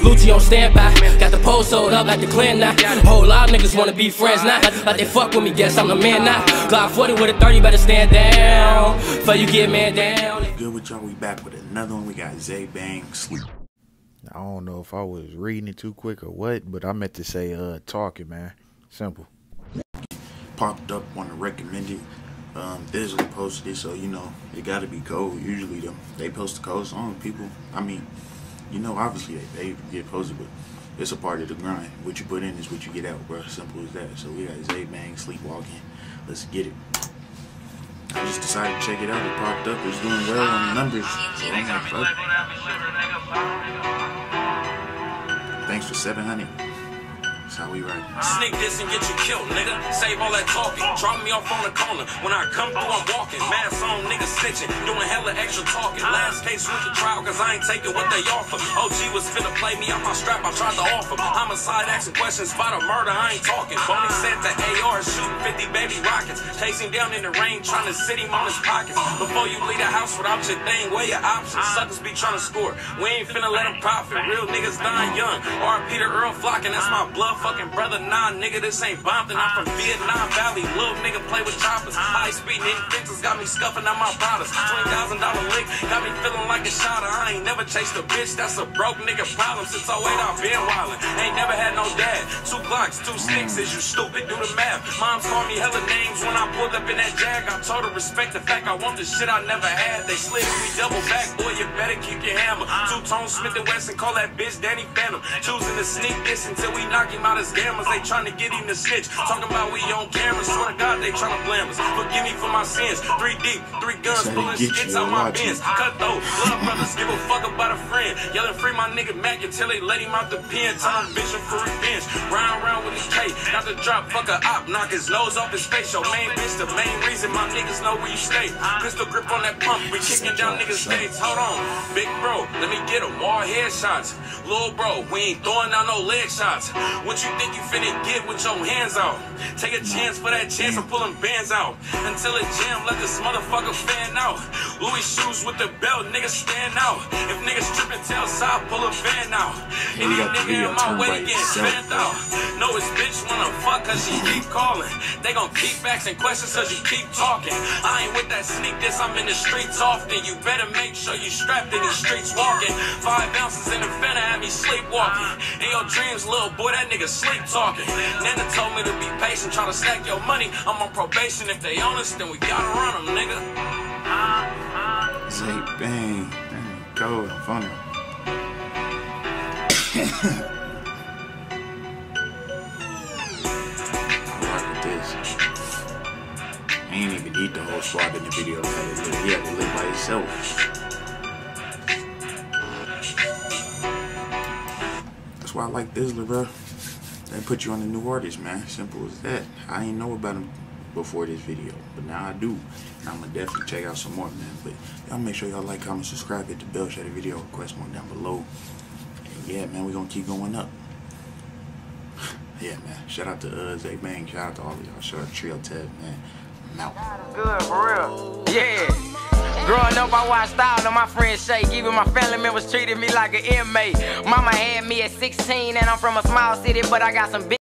Lucci on standby. Got the pole sold up like the clan now. Whole lot of niggas wanna be friends now. Like, like they fuck with me, guess I'm the man now. Glock 40 with a 30, better stand down. Before you get man down. Good with y'all. We back with another one. We got Zay Bang Sleep. I don't know if I was reading it too quick or what, but I meant to say uh talking, man. Simple. Popped up on the recommended. Um, Dizzle posted it, so you know it got to be cold. Usually them they post the cold song. People, I mean, you know, obviously they, they get posted, but it's a part of the grind. What you put in is what you get out, bro. Simple as that. So we got Zay Bang Sleepwalking. Let's get it. I just decided to check it out. It popped up. It's doing well on the numbers. So I'm like, fuck. Thanks for 700. How we. Sneak this and get you killed, nigga. Save all that talking. Drop me off on the corner. When I come through, I'm walking. Mask on, nigga snitching. Doing hella extra talking. Last case with the trial, cause I ain't taking what they offer. OG was finna play me off my strap, I tried to offer. Homicide asking questions about a murder, I ain't talking. Boney sent the AR, shooting 50 baby rockets. Chase him down in the rain, trying to sit him on his pockets. Before you leave the house without your thing, weigh your options. Suckers be trying to score. We ain't finna let them profit. Real niggas dying young. R. Peter Earl flocking, that's my blood fucking brother. Nah, nigga, this ain't Bompton. I'm from Vietnam Valley. Little nigga play with choppers. High speed nigga fences got me scuffing out my products. $20,000 lick got me feeling like a shotter. I ain't never chased a bitch. That's a broke nigga problem. Since 08, I've been wildin'. Never had no dad. Two blocks, two sticks. Is you stupid? Do the math. Moms call me hella names when I pulled up in that jag. I told her respect the fact I want the shit I never had. They slid me double back. Boy, you better kick your hammer. Two tone Smith and Wesson call that bitch Danny Phantom. Choosing to sneak this until we knock him out his gammas. They trying to get him to snitch. Talking about we on camera. Swear to God, they trying to blame us. Forgive me for my sins. Three deep, three guns, pulling skits out my bins. Cut though, blood brothers give a fuck about a friend. Yelling free my nigga Mac until they let him out the pen. Tell him vision for revenge. Round round with the K. Got the drop, fuck a op, knock his nose off his face. Your main bitch, the main reason my niggas know where you stay. Pistol grip on that pump, we kicking down niggas' gates. Hold on, big bro, let me get him. All headshots. little bro, we ain't throwing out no leg shots. What you think you finna get with your hands out? Take a chance for that chance, I'm pulling bands out. Until it jam, let this motherfucker fan out. Louis shoes with the belt, niggas stand out. If niggas tripping, tell side, pull a van out. Any got the nigga video in my turned way by get itself, spanned bro. out. Know his bitch wanna fuck cause she keep calling. They gon' keep asking questions cause you keep talking. I ain't with that sneak this, I'm in the streets often. You better make sure you strapped in the streets walking. Five ounces in the fender had me sleepwalking. In your dreams, little boy, that nigga sleep talking. Nana told me to be patient, try to stack your money. I'm on probation. If they honest, then we gotta run them, nigga. Zay Bang. Dang, cold. Funny. I ain't even need the whole squad in the video. He had to live by himself. That's why I like Thizzler, bro. They put you on the new artist, man. Simple as that. I ain't know about him before this video, but now I do. And I'm gonna definitely check out some more, man. But y'all make sure y'all like, comment, subscribe, hit the bell, share the video request one down below. Yeah, man, we gonna keep going up. yeah, man. Shout out to uh, Zay Bang. Shout out to all of y'all. Shout out to Trio Ted, man. I'm out. Good for real. Yeah. Growing up, I watched out on my friend Shay. Even my family members treated me like an inmate. Mama had me at 16, and I'm from a small city, but I got some big.